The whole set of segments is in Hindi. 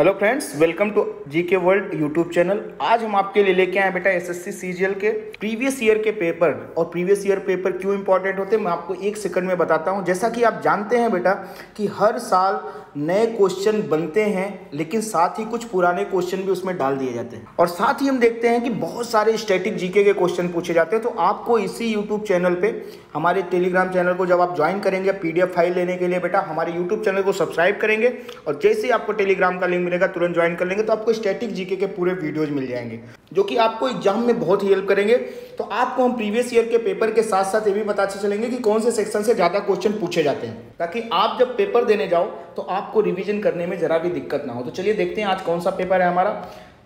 Hello friends welcome to G K world YouTube channel आज हम आपके लिए लेके आए बेटा एसएससी सीजीएल के प्रीवियस ईयर के पेपर और प्रीवियस ईयर पेपर क्यों इंपॉर्टेंट होते हैं, मैं आपको एक सेकंड में बताता हूँ। जैसा कि आप जानते हैं बेटा, कि हर साल नए क्वेश्चन बनते हैं, लेकिन साथ ही कुछ पुराने क्वेश्चन भी उसमें डाल दिए जाते हैं। और साथ ही हम देखते हैं कि बहुत सारे स्टैटिक जीके के क्वेश्चन पूछे जाते हैं। तो आपको इसी यूट्यूब चैनल पर हमारे टेलीग्राम चैनल को जब आप ज्वाइन करेंगे पीडीएफ फ़ाइल लेने के लिए बेटा, हमारे यूट्यूब चैनल को सब्सक्राइब करेंगे। और जैसे ही आपको टेलीग्राम का लिंक मिलेगा, तुरंत ज्वाइन कर लेंगे तो आपको स्टैटिक जीके के पूरे वीडियोज़ मिल जाएँगे, जो कि आपको एग्ज़ाम में बहुत ही हेल्प करेंगे। तो आपको हम प्रीवियस ईयर के पेपर के साथ साथ ये भी बताते चलेंगे कि कौन से सेक्शन से ज़्यादा क्वेश्चन पूछे जाते हैं, ताकि आप जब पेपर देने जाओ तो आपको रिविजन करने में ज़रा भी दिक्कत ना हो। तो चलिए देखते हैं आज कौन सा पेपर है हमारा।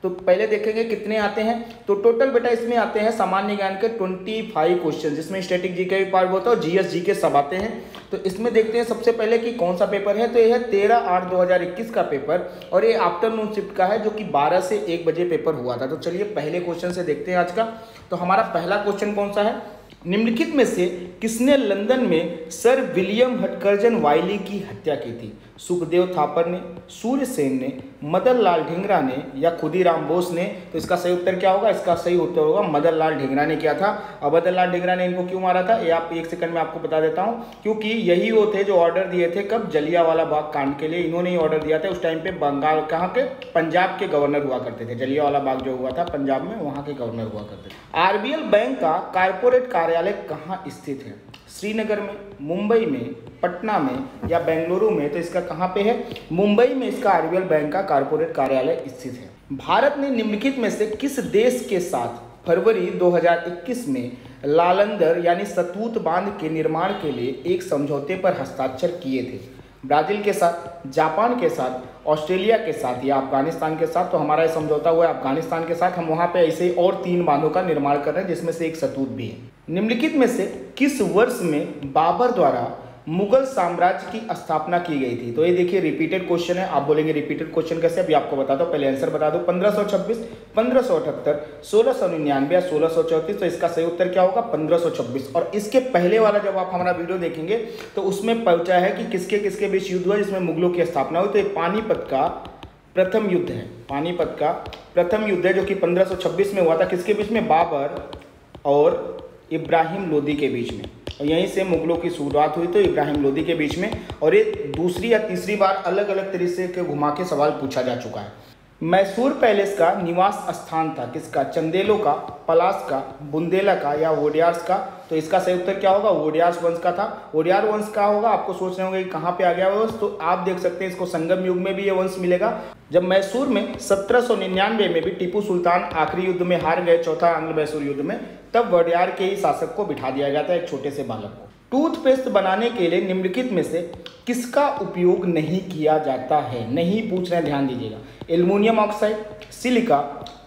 तो पहले देखेंगे कितने आते हैं। तो टोटल बेटा इसमें आते हैं सामान्य ज्ञान के 25 क्वेश्चन जिसमें स्टैटिक जी के भी पार्ट होता है और जीएस जी के सब आते हैं। तो इसमें देखते हैं सबसे पहले कि कौन सा पेपर है। तो यह है तेरह आठ दो हज़ार इक्कीस का पेपर और ये आफ्टरनून शिफ्ट का है जो कि बारह से एक बजे पेपर हुआ था। तो चलिए पहले क्वेश्चन से देखते हैं आज का। तो हमारा पहला क्वेश्चन कौन सा है? निम्नलिखित में से किसने लंदन में सर विलियम हटकर्जन वाइली की हत्या की थी? सुखदेव थापर ने, सूर्य सेन ने मदन लाल ढिंगरा ने या खुदीराम बोस ने? तो इसका सही उत्तर क्या होगा? इसका सही उत्तर होगा मदन लाल ढिंगरा ने किया था। और मदन लाल ढिंगरा ने इनको क्यों मारा था? ये आप एक सेकंड में आपको बता देता हूँ, क्योंकि यही वो थे जो ऑर्डर दिए थे कब? जलिया वाला बाग कांड के लिए। इन्होंने ही ऑर्डर दिया था। उस टाइम पे बंगाल, कहाँ के? पंजाब के गवर्नर हुआ करते थे। जलिया वाला बाग जो हुआ था पंजाब में, वहाँ के गवर्नर हुआ करते थे। आरबीएल बैंक का कारपोरेट कार्यालय कहाँ स्थित है? श्रीनगर में, मुंबई में, पटना में या बेंगलुरु में तो इसका कहाँ पे है? मुंबई में इसका आरबीएल बैंक का कारपोरेट कार्यालय स्थित है। भारत ने निम्नलिखित में से किस देश के साथ फरवरी 2021 में लालंदर यानी सतूत बाँध के निर्माण के लिए एक समझौते पर हस्ताक्षर किए थे? ब्राज़ील के साथ, जापान के साथ, ऑस्ट्रेलिया के साथ या अफ़गानिस्तान के साथ तो हमारा ये समझौता हुआ है, अफ़गानिस्तान के साथ हम वहाँ पे ऐसे और तीन बांधों का निर्माण कर रहे हैं, जिसमें से एक सतूत भी है। निम्नलिखित में से किस वर्ष में बाबर द्वारा मुगल साम्राज्य की स्थापना की गई थी। तो ये देखिए रिपीटेड क्वेश्चन है। आप बोलेंगे रिपीटेड क्वेश्चन कैसे? अभी आपको बता दो पहले आंसर बता दो। 1526, 1578, 1699 या 1634 तो इसका सही उत्तर क्या होगा? 1526 और इसके पहले वाला जब आप हमारा वीडियो देखेंगे तो उसमें पहुँचा है कि किसके किसके बीच युद्ध हुआ जिसमें मुगलों की स्थापना हुई। तो ये पानीपत का प्रथम युद्ध है। पानीपत का प्रथम युद्ध है जो कि 1526 में हुआ था। किसके बीच में? बाबर और इब्राहिम लोदी के बीच में। और यहीं से मुगलों की शुरुआत हुई तो इब्राहिम लोदी के बीच में और ये दूसरी या तीसरी बार अलग अलग तरीके के घुमा के सवाल पूछा जा चुका है। मैसूर पैलेस का निवास स्थान था। किसका? चंदेलो का, पलास का, बुंदेला का या वोडियार्स का? तो इसका सही उत्तर क्या होगा? वोडियार्स वंश का था। वोडियार वंश का होगा? आपको सोच रहे होंगे कि कहाँ पे आ गया वंश? तो आप देख सकते हैं इसको संगम युग में भी ये वंश मिलेगा। जब मैसूर में सत्रह सौ निन्यानवे में भी टीपू सुल्तान आखिरी युद्ध में हार गए, चौथा आंग्ल मैसूर युद्ध में, तब वोडियार के ही शासक को बिठा दिया गया था एक छोटे से बालक को। टूथपेस्ट बनाने के लिए निम्नलिखित में से किसका उपयोग नहीं किया जाता है? नहीं पूछ रहे ध्यान दीजिएगा। एल्यूमिनियम ऑक्साइड, सिलिका,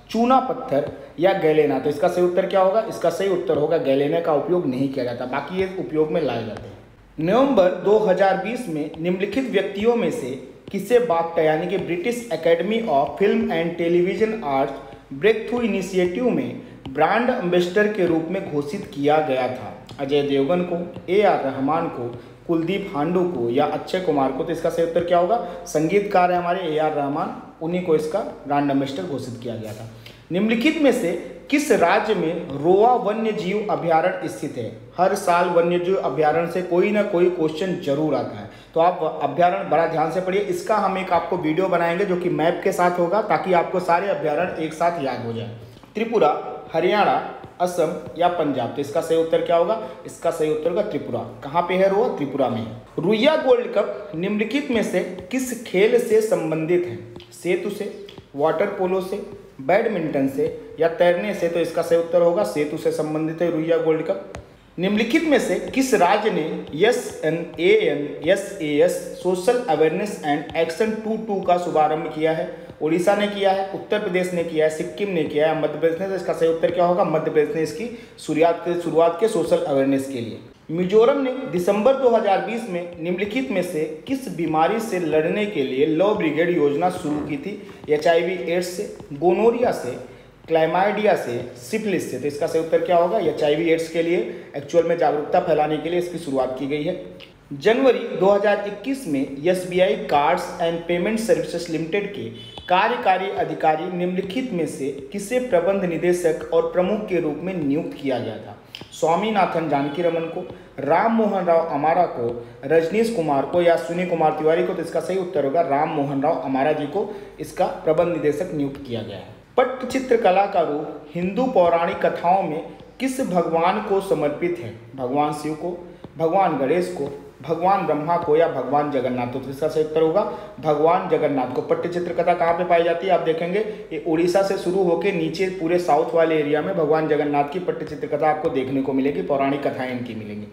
चूना पत्थर या गैलेना। तो इसका सही उत्तर क्या होगा? इसका सही उत्तर होगा, गैलेना का उपयोग नहीं किया जाता। बाकी ये उपयोग में लाए जाते हैं। नवंबर 2020 में निम्नलिखित व्यक्तियों में से किसे बागटा यानी कि British Academy of Film and Television Arts Breakthrough Initiative में ब्रांड एम्बेसडर के रूप में घोषित किया गया था। अजय देवगन को, ए आर रहमान को, कुलदीप हांडू को या अक्षय कुमार को तो इसका सही उत्तर क्या होगा? संगीतकार है हमारे ए आर रहमान, उन्हीं को इसका ब्रांड एम्बेसडर घोषित किया गया था। निम्नलिखित में से किस राज्य में रोआ वन्य जीव अभ्यारण्य स्थित है? हर साल वन्य जीव अभ्यारण्य से कोई ना कोई क्वेश्चन ज़रूर आता है। तो आप अभ्यारण्य बड़ा ध्यान से पढ़िए। इसका हम एक आपको वीडियो बनाएँगे जो कि मैप के साथ होगा, ताकि आपको सारे अभ्यारण्य एक साथ याद हो जाए। त्रिपुरा, हरियाणा असम या पंजाब। तो इसका सही उत्तर क्या होगा? इसका सही उत्तर होगा त्रिपुरा। कहाँ पे है रोआ त्रिपुरा में। रुइया गोल्ड कप निम्नलिखित में से किस खेल से संबंधित है? सेतु से, वाटर पोलो से, बैडमिंटन से या तैरने से? तो इसका सही उत्तर होगा सेतु से संबंधित है रुइया गोल्ड कप। निम्नलिखित में से किस राज्य ने S N A N S A S Social Awareness and Action two two का शुभारंभ किया है? उड़ीसा ने किया है, उत्तर प्रदेश ने किया है, सिक्किम ने किया है, मध्य प्रदेश ने तो इसका सही उत्तर क्या होगा? मध्य प्रदेश ने इसकी शुरुआत शुरुआत के सोशल अवेयरनेस के लिए। मिजोरम ने दिसंबर 2020 में निम्नलिखित में से किस बीमारी से लड़ने के लिए लव ब्रिगेड योजना शुरू की थी? एचआईवी एड्स से, गोनोरिया से क्लाइमाइडिया से सिफिलिस से तो इसका सही उत्तर क्या होगा? एच आई एड्स के लिए, एक्चुअल में जागरूकता फैलाने के लिए इसकी शुरुआत की गई है। जनवरी 2021 में SBI Cards and Payment Services Limited के कार्यकारी अधिकारी निम्नलिखित में से किसे प्रबंध निदेशक और प्रमुख के रूप में नियुक्त किया गया था? स्वामीनाथन जानकी रमन को, राम मोहन राव अमारा को, रजनीश कुमार को या सुनी कुमार तिवारी को तो इसका सही उत्तर होगा राम मोहन राव अमारा जी को इसका प्रबंध निदेशक नियुक्त किया गया है। पट्टचित्र कला का रूप हिंदू पौराणिक कथाओं में किस भगवान को समर्पित है? भगवान शिव को, भगवान गणेश को, भगवान ब्रह्मा को या भगवान जगन्नाथ? को तो इसका सही उत्तर होगा, भगवान जगन्नाथ को। पट्टचित्र कथा कहाँ पे पाई जाती है? आप देखेंगे, ये उड़ीसा से शुरू होकर नीचे पूरे साउथ वाले एरिया में भगवान जगन्नाथ की पट्टचित्र कथा आपको देखने को मिलेगी, पौराणिक कथाएँ इनकी मिलेंगी।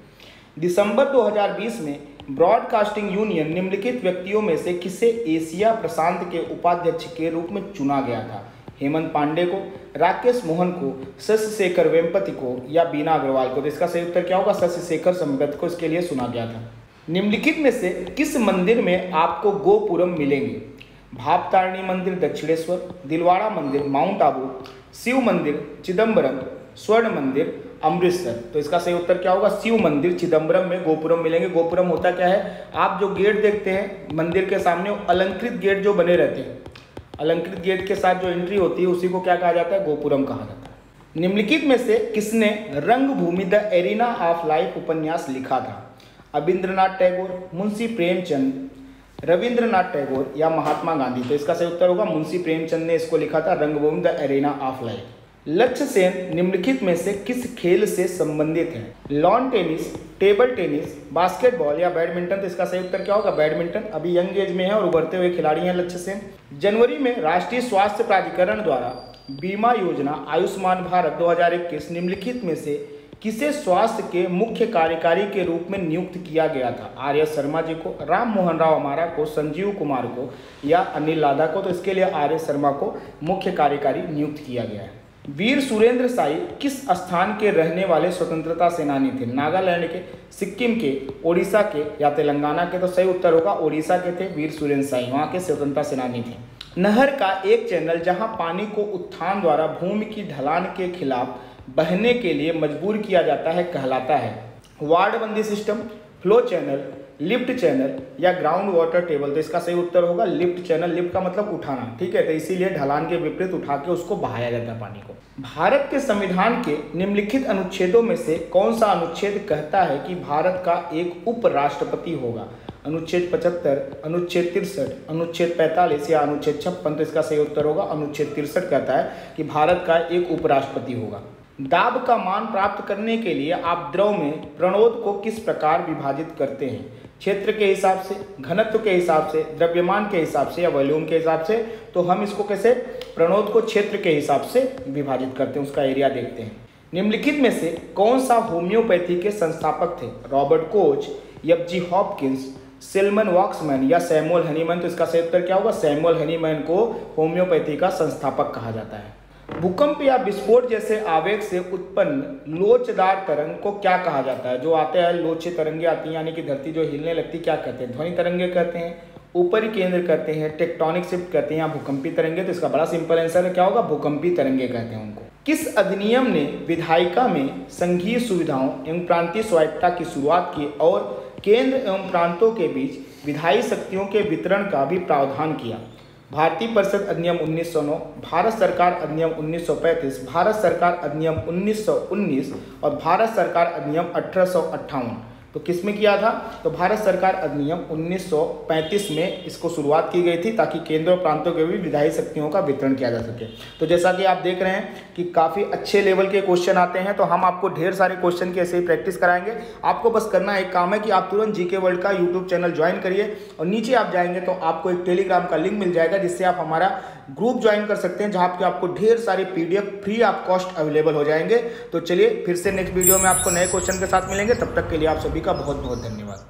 दिसंबर 2020 में ब्रॉडकास्टिंग यूनियन निम्नलिखित व्यक्तियों में से किसे एशिया प्रशांत के उपाध्यक्ष के रूप में चुना गया था? हेमंत पांडे को, राकेश मोहन को शशि शेखर वेम्पति को या बीना अग्रवाल को। तो इसका सही उत्तर क्या होगा? शशि शेखर संबत को इसके लिए सुना गया था। निम्नलिखित में से किस मंदिर में आपको गोपुरम मिलेंगे? भावतारणी मंदिर, दक्षिणेश्वर, दिलवाड़ा मंदिर, माउंट आबू, शिव मंदिर चिदम्बरम स्वर्ण मंदिर, अमृतसर। तो इसका सही उत्तर क्या होगा? शिव मंदिर चिदम्बरम में गोपुरम मिलेंगे। गोपुरम होता क्या है? आप जो गेट देखते हैं, मंदिर के सामने अलंकृत गेट जो बने रहते हैं। अलंकृत गेट के साथ जो एंट्री होती है, उसी को क्या कहा जाता है? गोपुरम कहा जाता है। निम्नलिखित में से किसने रंगभूमि द एरिना ऑफ़ लाइफ उपन्यास लिखा था? अबिंद्रनाथ टैगोर, मुंशी प्रेमचंद, रविंद्रनाथ टैगोर या महात्मा गांधी। तो इसका सही उत्तर होगा, मुंशी प्रेमचंद ने इसको लिखा था, रंगभूमि द एरिना ऑफ़ लाइफ। लक्ष्य सेन निम्नलिखित में से किस खेल से संबंधित है? Lawn tennis table tennis basketball या बैडमिंटन तो इसका सही उत्तर क्या होगा? बैडमिंटन अभी यंग एज में है और उभरते हुए खिलाड़ी हैं लक्ष्य सेन जनवरी में राष्ट्रीय स्वास्थ्य प्राधिकरण द्वारा बीमा योजना आयुष्मान भारत 2021 निम्नलिखित में से किसे स्वास्थ्य के मुख्य कार्यकारी के रूप में नियुक्त किया गया था? आर्य शर्मा जी को, राम मोहन राव हमारा को, संजीव कुमार को या अनिल लादा को? तो इसके लिए आर्य शर्मा को मुख्य कार्यकारी नियुक्त किया गया है। वीर सुरेंद्र साई किस स्थान के रहने वाले स्वतंत्रता सेनानी थे? नागालैंड के, सिक्किम के, ओडिशा के या तेलंगाना के? तो सही उत्तर होगा, ओडिशा के थे वीर सुरेंद्र साई, वहाँ के स्वतंत्रता सेनानी थे। नहर का एक चैनल जहाँ पानी को उत्थान द्वारा भूमि की ढलान के खिलाफ बहने के लिए मजबूर किया जाता है, कहलाता है। वार्डबंदी system, flow channel lift channel या ग्राउंड वाटर टेबल तो इसका सही उत्तर होगा लिफ्ट चैनल। लिफ्ट का मतलब उठाना, ठीक है? तो इसीलिए ढलान के विपरीत उठा के उसको बहाया जाता है पानी को। भारत के संविधान के निम्नलिखित अनुच्छेदों में से कौन सा अनुच्छेद कहता है कि भारत का एक उपराष्ट्रपति होगा? अनुच्छेद पचहत्तर, अनुच्छेद तिरसठ, अनुच्छेद पैंतालीस या अनुच्छेद छप्पन तो इसका सही उत्तर होगा। अनुच्छेद तिरसठ कहता है कि भारत का एक उपराष्ट्रपति होगा। दाब का मान प्राप्त करने के लिए आप द्रव में प्रणोद को किस प्रकार विभाजित करते हैं? क्षेत्र के हिसाब से, घनत्व के हिसाब से, द्रव्यमान के हिसाब से या वॉल्यूम के हिसाब से तो हम इसको कैसे प्रणोद को क्षेत्र के हिसाब से विभाजित करते हैं, उसका एरिया देखते हैं। निम्नलिखित में से कौन सा होम्योपैथी के संस्थापक थे? Robert Koch, F G Hopkins, Selman Waksman या सैमुअल हनीमैन? तो इसका सही उत्तर क्या होगा? सैमुअल हनीमैन को होम्योपैथी का संस्थापक कहा जाता है। भूकंप या विस्फोट जैसे आवेग से उत्पन्न लोचदार तरंग को क्या कहा जाता है? जो आते हैं, लोचे तरंगे आती हैं, यानी कि धरती जो हिलने लगती, क्या कहते हैं? ध्वनि तरंगे कहते हैं, ऊपरी केंद्र कहते हैं, टेक्टोनिक शिफ्ट कहते हैं या भूकंपी तरंगे तो इसका बड़ा सिंपल आंसर क्या होगा? भूकंपी तरंगे कहते हैं उनको। किस अधिनियम ने विधायिका में संघीय सुविधाओं एवं प्रांतीय स्वायत्ता की शुरुआत की और केंद्र एवं प्रांतों के बीच विधायी शक्तियों के वितरण का भी प्रावधान किया? भारतीय परिषद अधिनियम 1909 भारत सरकार अधिनियम 1935 भारत सरकार अधिनियम 1919 और भारत सरकार अधिनियम अठारह सौ अट्ठावन। तो किसमें किया था? तो भारत सरकार अधिनियम 1935 में इसको शुरुआत की गई थी ताकि केंद्र और प्रांतों के भी विधायी शक्तियों का वितरण किया जा सके। तो जैसा कि आप देख रहे हैं कि काफ़ी अच्छे लेवल के क्वेश्चन आते हैं तो हम आपको ढेर सारे क्वेश्चन की ऐसे ही प्रैक्टिस कराएँगे। आपको बस करना एक काम है कि आप तुरंत जीके वर्ल्ड का यूट्यूब चैनल ज्वाइन करिए और नीचे आप जाएँगे तो आपको एक टेलीग्राम का लिंक मिल जाएगा, जिससे आप हमारा ग्रुप ज्वाइन कर सकते हैं, जहाँ पे आपको ढेर सारे PDF free of cost available हो जाएँगे। तो चलिए, फिर से नेक्स्ट वीडियो में आपको नए क्वेश्चन के साथ मिलेंगे। तब तक के लिए आप सभी का बहुत बहुत धन्यवाद।